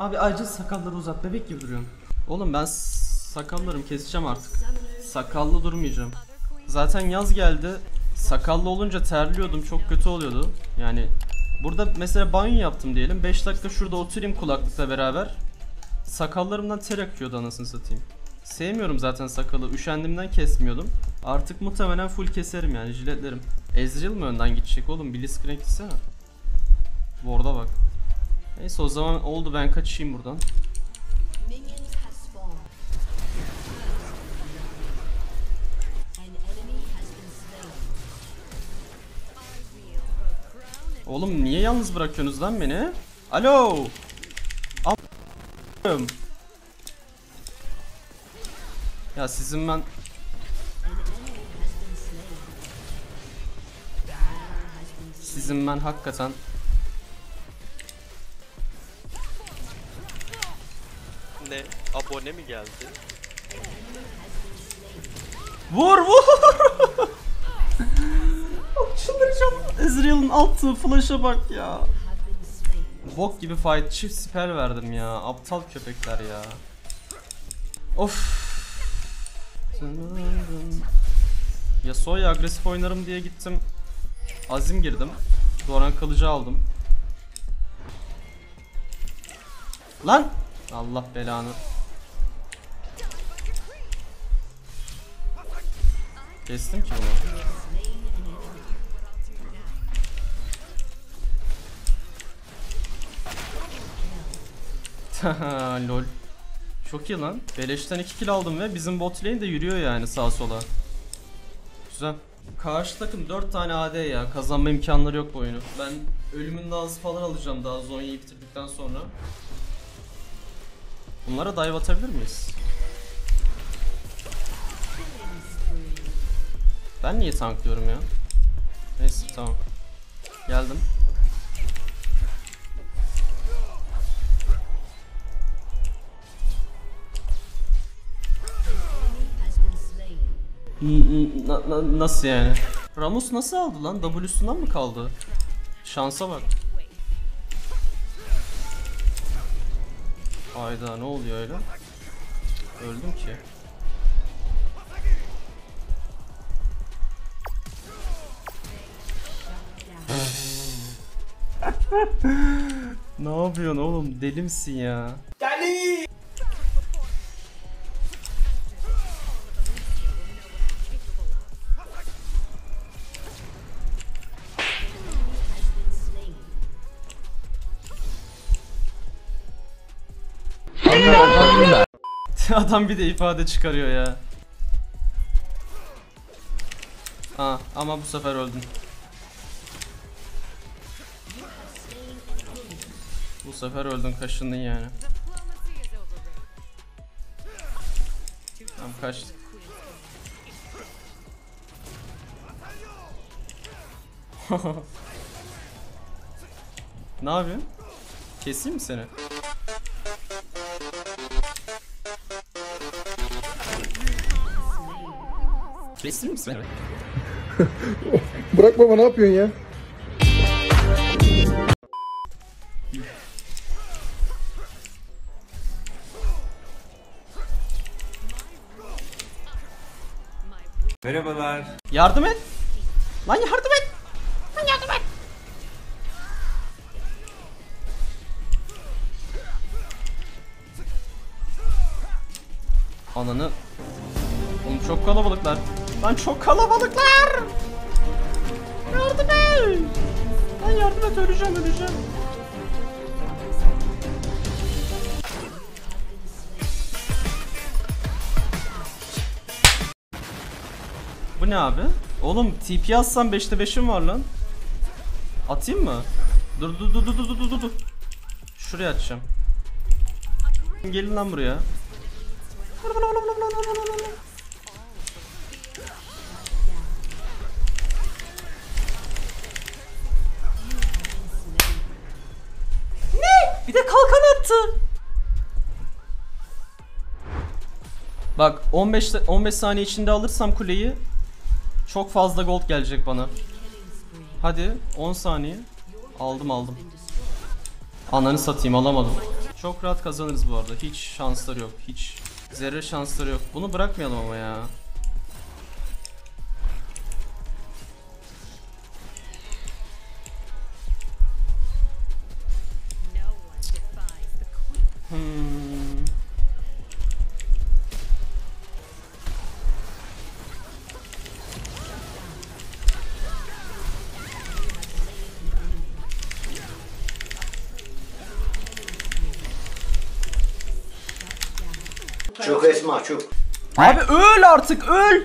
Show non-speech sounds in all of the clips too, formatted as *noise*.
Abi acil sakalları uzat bebek gibi duruyorsun. Oğlum ben sakallarımı keseceğim artık. Sakallı durmayacağım. Zaten yaz geldi. Sakallı olunca terliyordum çok kötü oluyordu. Yani burada mesela banyo yaptım diyelim. 5 dakika şurada oturayım kulaklıkla beraber. Sakallarımdan ter akıyordu anasını satayım. Sevmiyorum zaten sakalı. Üşendimden kesmiyordum. Artık muhtemelen full keserim yani jiletlerim. Ezreal mi önden gidecek oğlum? Blitzcrank gitsene. Ward'a bak. Neyse o zaman oldu ben kaçayım buradan. Oğlum niye yalnız bırakıyorsunuz lan beni? Alo. Am- Ya sizin ben Sizin ben hakikaten Abone mi geldi? Vur vur. *laughs* Çıldıracağım. Ezreal'ın attığı flash'a bak ya. Bok gibi fight çift spell verdim ya. Aptal köpekler ya. Of. Yasuo'ya agresif oynarım diye gittim. Azim girdim. Doran kılıcı aldım. Lan! Allah belanı. Kestim ki bunu. *laughs* Lol. Çok iyi lan. Beleşten 2 kill aldım ve bizim bot lane de yürüyor yani sağa sola. Güzel. Karşı takım 4 tane AD ya. Kazanma imkanları yok bu oyunu. Ben ölümün dansı falan alacağım daha Zonya'yı bitirdikten sonra. Bunlara dive atabilir miyiz? Ben niye tanklıyorum ya? Neyse tamam. Geldim. Has been slain. N- n- na- nasıl yani? Ramos nasıl aldı lan? W'sundan mı kaldı? Şansa bak. Hayda ne oluyor öyle? Öldüm ki. *laughs* ne yapıyorsun oğlum? Deli misin ya? Slain. *laughs* Adam bir de ifade çıkarıyor ya. Ha ama bu sefer öldün. Bu sefer öldün kaşındın yani. Tamam kaçtık. *laughs* ne yapıyorsun? Keseyim mi seni? Keseyim mi seni? *laughs* Bırak baba ne yapıyorsun ya? Yardım et. Lan yardım et. Lan yardım et. Ananı. Oğlum çok kalabalıklar. Lan çok kalabalıklar. Yardım et. Lan yardım et öleceğim öleceğim. Ne abi? Oğlum TP atsam 5'te 5'im var lan. Atayım mı? Dur dur dur dur dur dur dur. Şuraya atacağım. Gelin lan buraya. Ne? Bir de kalkan attı. Bak 15 sa- 15 saniye içinde alırsam kuleyi çok fazla gold gelecek bana. Hadi 10 saniye. Aldım aldım. Ananı satayım alamadım. Çok rahat kazanırız bu arada. Hiç şansları yok. Hiç zerre şansları yok. Bunu bırakmayalım ama ya. Çok Esma çok. Abi öl artık öl.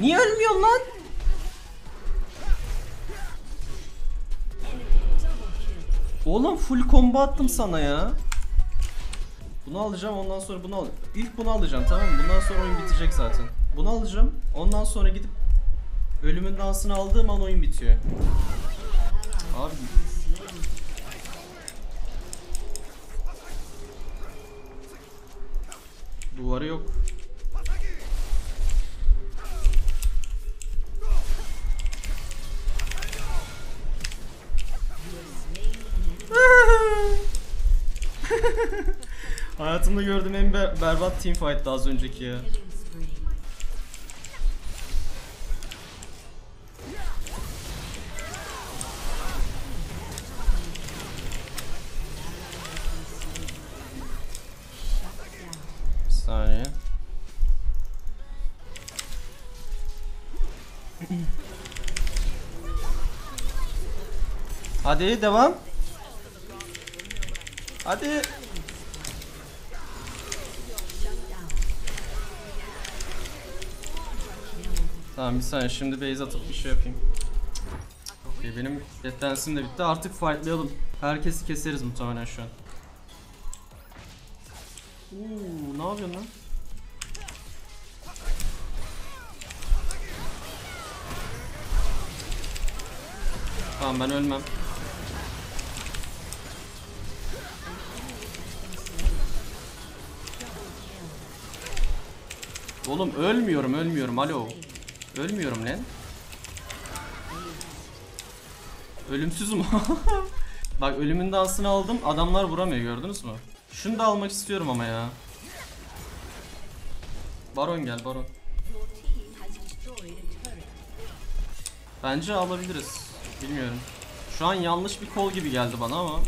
Niye ölmüyorsun lan? Oğlum full combo attım sana ya. Bunu alacağım ondan sonra bunu al. İlk bunu alacağım tamam mı? Bundan sonra oyun bitecek zaten. Bunu alacağım. Ondan sonra gidip ölümün dansını aldığım an oyun bitiyor. Abi Duvarı yok. *laughs* Hayatımda gördüğüm en ber- berbat team fight'tı az önceki ya. Hadi devam. Hadi. Tamam bir saniye şimdi base atıp bir şey yapayım. Okey benim defensim de bitti artık fightlayalım. Herkesi keseriz muhtemelen şu an. Oo, ne yapıyorsun lan? Tamam ben ölmem. Oğlum ölmüyorum ölmüyorum alo. Ölmüyorum lan. Ölümsüzüm. *laughs* Bak ölümün dansını aldım adamlar vuramıyor gördünüz mü? Şunu da almak istiyorum ama ya. Baron gel baron. Bence alabiliriz. Bilmiyorum. Şu an yanlış bir kol gibi geldi bana ama.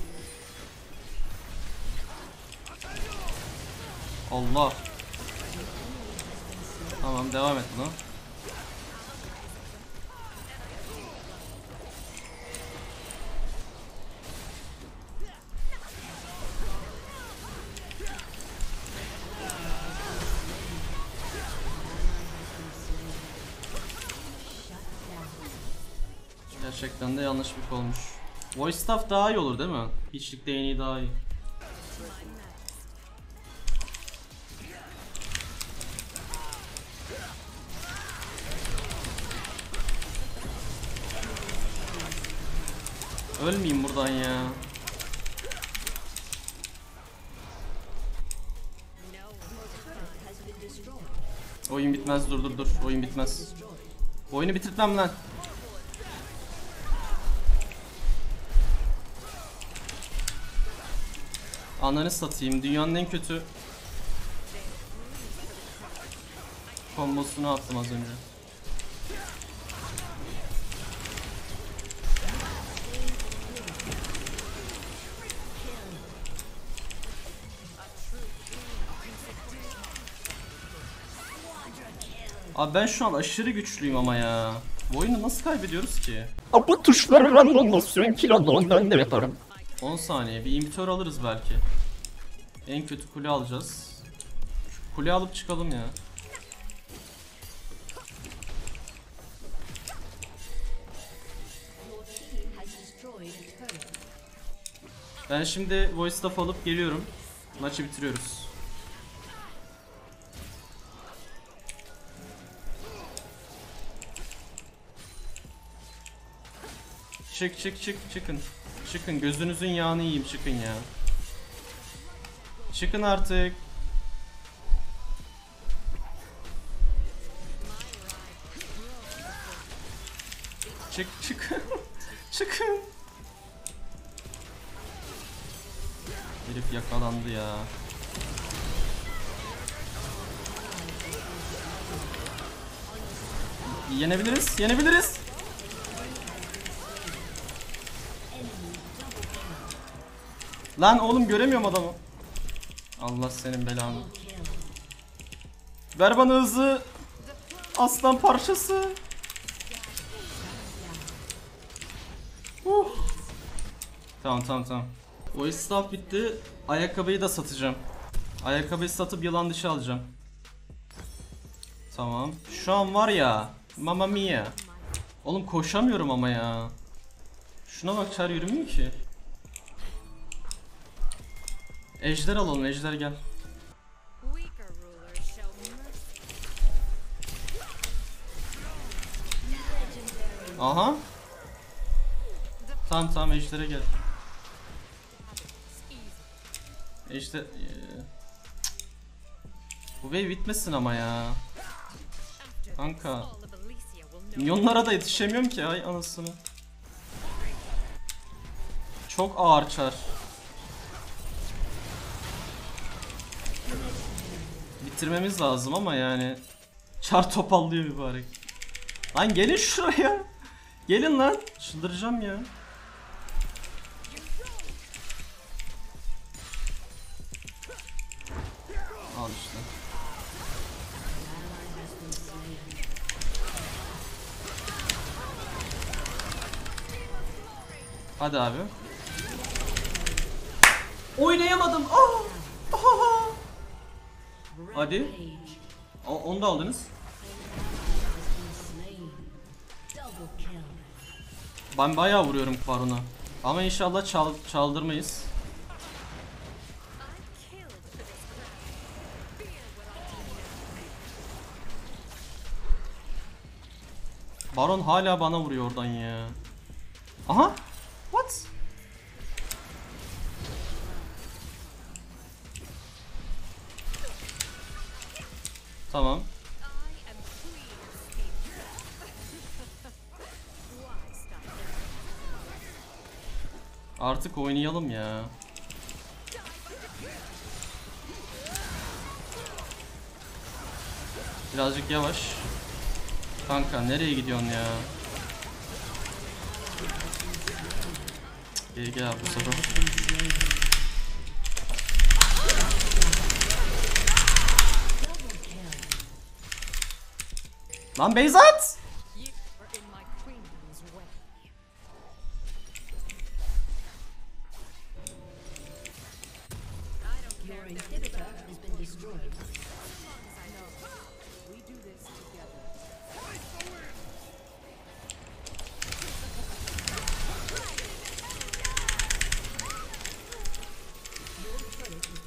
Allah. Tamam devam et buna. Gerçekten de yanlış bir olmuş. Voice staff daha iyi olur değil mi? Hiçlik değneği daha iyi. Ölmeyeyim buradan ya. Oyun bitmez dur dur dur. Oyun bitmez. Oyunu bitirtmem lan. Ananı satayım. Dünyanın en kötü kombosunu attım az önce. Abi ben şu an aşırı güçlüyüm ama ya. Bu oyunu nasıl kaybediyoruz ki? Bu tuşlarla olmasın kilonundan ne yaparım? 10 saniye bir imitör alırız belki. En kötü kule alacağız. Şu kule alıp çıkalım ya. Ben şimdi voice staff alıp geliyorum. Maçı bitiriyoruz. Çık çık çık çıkın. Çıkın gözünüzün yağını yiyeyim çıkın ya. Çıkın artık. Çık çık. *laughs* Çıkın. Herif yakalandı ya. Yenebiliriz, yenebiliriz. Lan oğlum göremiyorum adamı. Allah senin belanı. Ver bana hızı. Aslan parçası. Uh. Tamam tamam tamam. O istaf bitti. Ayakkabıyı da satacağım. Ayakkabıyı satıp yılan dışı alacağım. Tamam. Şu an var ya. Mamma mia. Oğlum koşamıyorum ama ya. Şuna bak çar yürümüyor ki. Ejder alalım. Ejder gel. Aha. Tamam tamam Ejder'e gel. Ejder... Cık. Bu wave bitmesin ama ya. Kanka. Minyonlara da yetişemiyorum ki ay anasını. Çok ağır çar. Bitirmemiz lazım ama yani. Çar topallıyor mübarek. Lan gelin şuraya. Gelin lan. Çıldıracağım ya. Al işte. Hadi abi. Oynayamadım. Aa! Hadi. O, onu da aldınız. Ben bayağı vuruyorum Baron'a. Ama inşallah çal çaldırmayız. Baron hala bana vuruyor oradan ya. Aha. What? There? Artık oynayalım ya. Birazcık yavaş. Kanka nereye gidiyorsun ya? Abi bu sefer.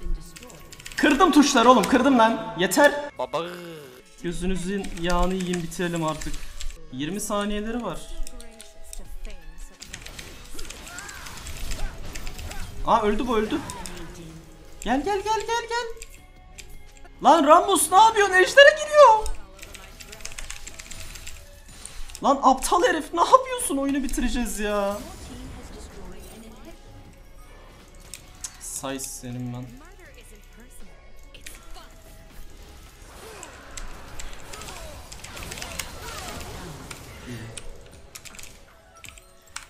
Been destroyed. Kırdım tuşları oğlum kırdım lan. Yeter. Baba. Gözünüzün yağını yiyin bitirelim artık. 20 saniyeleri var. Aa öldü bu öldü. Gel gel gel gel gel. Lan Rambus ne yapıyorsun? Ejder'e giriyor. Lan aptal herif ne yapıyorsun? Oyunu bitireceğiz ya. Say senin ben.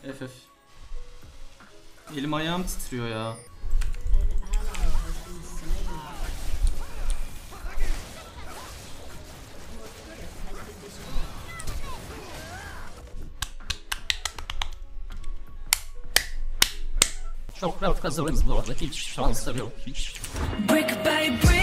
FF. Elim ayağım titriyor ya. Çok rahat kazanırız bu arada. Hiç şansları yok. Hiç. Brick by brick,